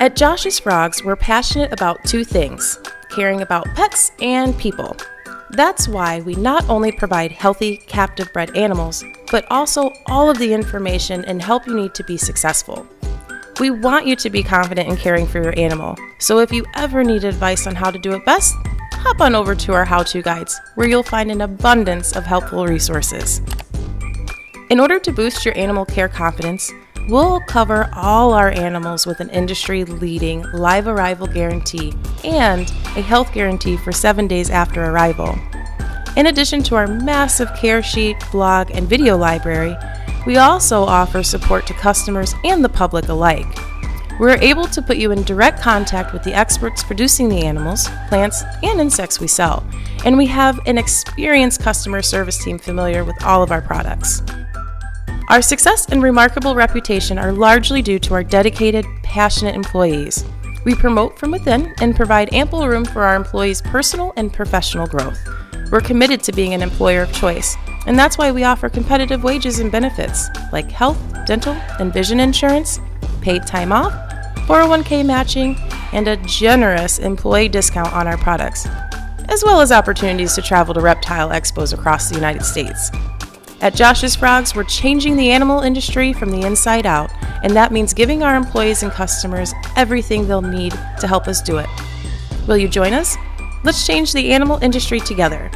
At Josh's Frogs, we're passionate about two things caring about pets and people. That's why we not only provide healthy, captive bred animals, but also all of the information and help you need to be successful. We want you to be confident in caring for your animal, so if you ever need advice on how to do it best, hop on over to our how to guides, where you'll find an abundance of helpful resources. In order to boost your animal care confidence, we'll cover all our animals with an industry leading live arrival guarantee and a health guarantee for seven days after arrival. In addition to our massive care sheet, blog, and video library, we also offer support to customers and the public alike. We're able to put you in direct contact with the experts producing the animals, plants, and insects we sell, and we have an experienced customer service team familiar with all of our products. Our success and remarkable reputation are largely due to our dedicated, passionate employees. We promote from within and provide ample room for our employees' personal and professional growth. We're committed to being an employer of choice, and that's why we offer competitive wages and benefits like health, dental, and vision insurance, paid time off, 401k matching, and a generous employee discount on our products, as well as opportunities to travel to reptile expos across the United States. At Josh's Frogs, we're changing the animal industry from the inside out, and that means giving our employees and customers everything they'll need to help us do it. Will you join us? Let's change the animal industry together.